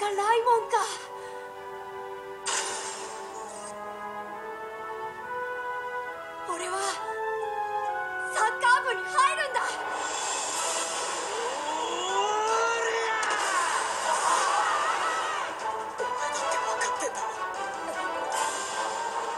門か。俺はサッカー部に入るんだ。お前だって分かってんだろ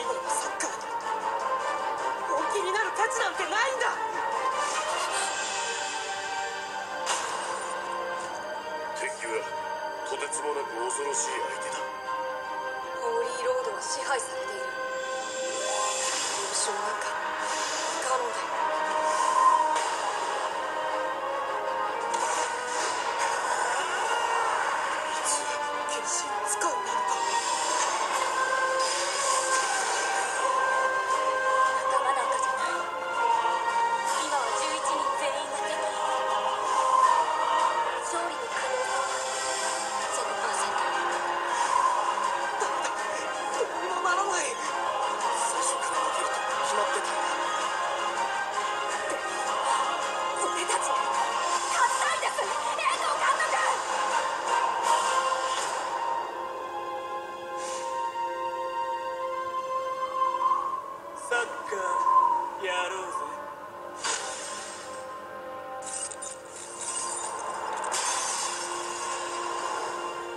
今のサッカーに本気になる価値なんてないんだ。敵はとてつもなく恐ろしい相手だ。ホーリーロードは支配されている。優勝なんか不可能だいつ決心 Yeah.